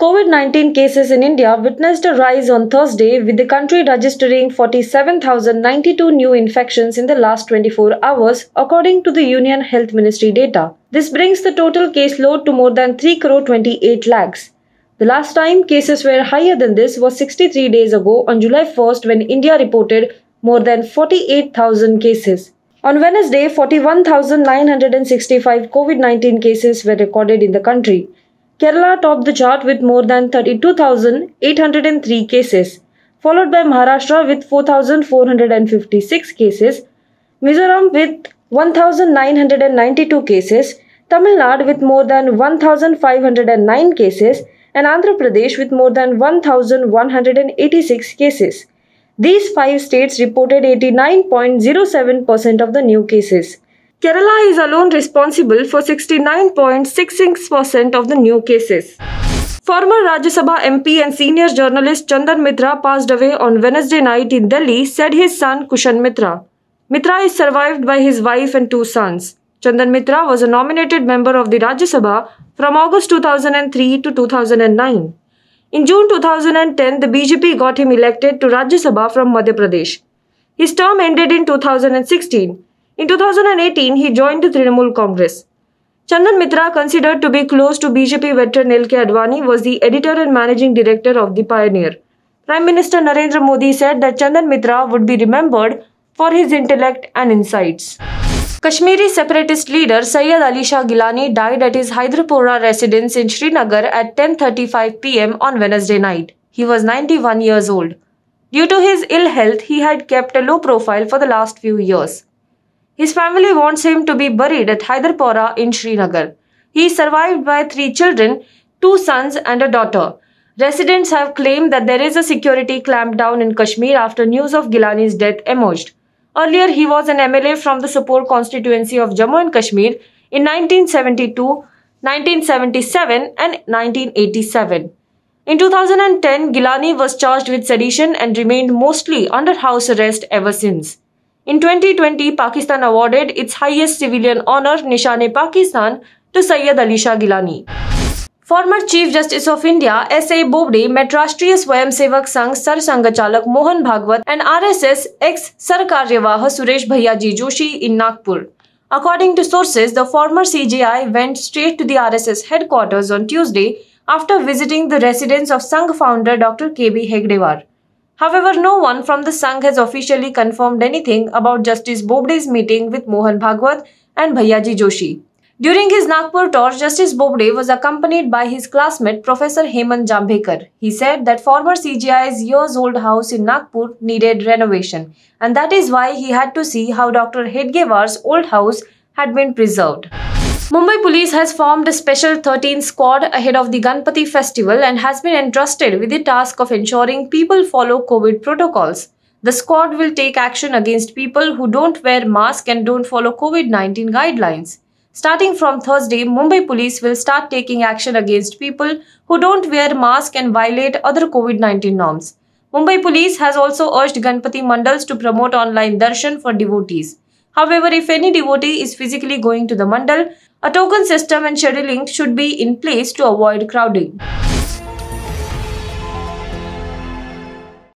COVID 19 cases in India witnessed a rise on Thursday, with the country registering 47,092 new infections in the last 24 hours, according to the Union Health Ministry data. This brings the total caseload to more than 3 crore 28 lakhs. The last time cases were higher than this was 63 days ago on July 1st when India reported more than 48,000 cases. On Wednesday, 41,965 COVID 19 cases were recorded in the country. Kerala topped the chart with more than 32,803 cases, followed by Maharashtra with 4,456 cases, Mizoram with 1,992 cases, Tamil Nadu with more than 1,509 cases, and Andhra Pradesh with more than 1,186 cases. These five states reported 89.07% of the new cases. Kerala is alone responsible for 69.66% of the new cases. Former Rajya Sabha MP and senior journalist Chandan Mitra passed away on Wednesday night in Delhi, said his son Kushan Mitra. Mitra is survived by his wife and two sons. Chandan Mitra was a nominated member of the Rajya Sabha from August 2003 to 2009. In June 2010, the BJP got him elected to Rajya Sabha from Madhya Pradesh. His term ended in 2016. In 2018, he joined the Trinamool Congress. Chandan Mitra, considered to be close to BJP veteran L.K. Advani, was the editor and managing director of The Pioneer. Prime Minister Narendra Modi said that Chandan Mitra would be remembered for his intellect and insights. Kashmiri separatist leader Syed Ali Shah Gilani died at his Hyderpora residence in Srinagar at 10:35 p.m. on Wednesday night. He was 91 years old. Due to his ill health, he had kept a low profile for the last few years. His family wants him to be buried at Hyderpora in Srinagar. He is survived by three children, two sons and a daughter. Residents have claimed that there is a security clampdown in Kashmir after news of Gilani's death emerged. Earlier, he was an MLA from the Sopore constituency of Jammu and Kashmir in 1972, 1977 and 1987. In 2010, Gilani was charged with sedition and remained mostly under house arrest ever since. In 2020, Pakistan awarded its highest civilian honor, Nishan-e-Pakistan, to Syed Ali Shah Gilani. Former Chief Justice of India S.A. Bobde met Rashtriya Swayamsevak Sangh Sarsanghchalak Mohan Bhagwat and RSS ex Sarkaryawah Suresh Bhaiyaji Joshi in Nagpur. According to sources, the former CJI went straight to the RSS headquarters on Tuesday after visiting the residence of Sangh founder Dr. K.B. Hedgewar. However, no one from the Sangh has officially confirmed anything about Justice Bobde's meeting with Mohan Bhagwat and Bhaiyaji Joshi. During his Nagpur tour, Justice Bobde was accompanied by his classmate Professor Hemant Jambhekar. He said that former CJI's years-old house in Nagpur needed renovation, and that is why he had to see how Dr. Hedgewar's old house had been preserved. Mumbai Police has formed a special 13 squad ahead of the Ganpati festival and has been entrusted with the task of ensuring people follow COVID protocols. The squad will take action against people who don't wear mask and don't follow COVID-19 guidelines. Starting from Thursday, Mumbai Police will start taking action against people who don't wear mask and violate other COVID-19 norms. Mumbai Police has also urged Ganpati Mandals to promote online darshan for devotees. However, if any devotee is physically going to the mandal, a token system and scheduling should be in place to avoid crowding.